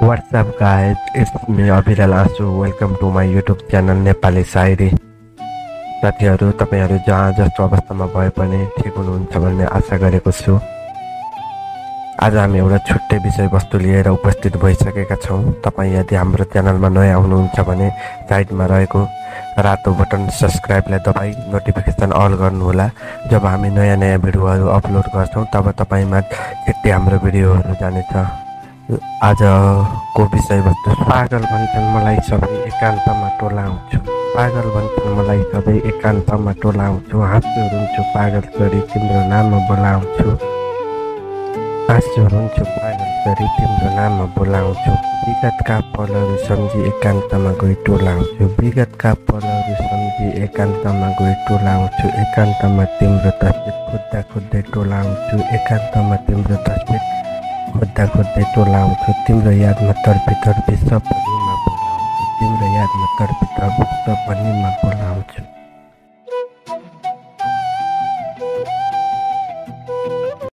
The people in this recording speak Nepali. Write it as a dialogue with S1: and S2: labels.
S1: Up guys, it's me अभिराल आँसु welcome to my YouTube channel Nepali Sairi साथीहरू तपाईँहरू जहाँ जस्तो अवस्थामा भए पनि ठिक हुनुहुन्छ भन्ने आशा गरेको छु। आज हामी एउटा छुट्टै विषयवस्तु लिएर उपस्थित भइसकेका छौँ। तपाईँ यदि हाम्रो च्यानलमा नयाँ हुनुहुन्छ भने साइडमा रहेको रातो बटन सब्सक्राइबलाई दबाई नोटिफिकेसन अल गर्नुहोला। जब हामी नयाँ नयाँ भिडियोहरू अपलोड गर्छौँ तब तपाईँमा छिट्टै हाम्रो भिडियोहरू जानेछ। आजको विषयवस्तु पागल भन्छन् मलाई सबै एकान्तमा टोलाउँछु। पागल भन्छन् मलाई सबै एकान्तमा टोलाउँछु। हाँसो रुन्छु पागल गरी तिम्रो नाममा बोलाउँछु। हाँसो रुन्छु पागल गरी तिम्रो नाममा बोलाउँछु। विगतका पलहरू सम्झी एकान्तमा गई टोलाउँछु। विगतका पलहरू सम्झी एकान्तमा गई टोलाउँछु। एकान्तमा तिम्रो तस्बिर खोज्दा खोज्दै टोलाउँछु। एकान्तमा तिम्रो तस्बिर खोज्दा खोज्दै टोलाउँछु तिम्रो यादमा तर्पी तर्पी सपनीमा बोलाउँछु तिम्रो यादमा तर्पी तर्पी सपनीमा बोलाउँछु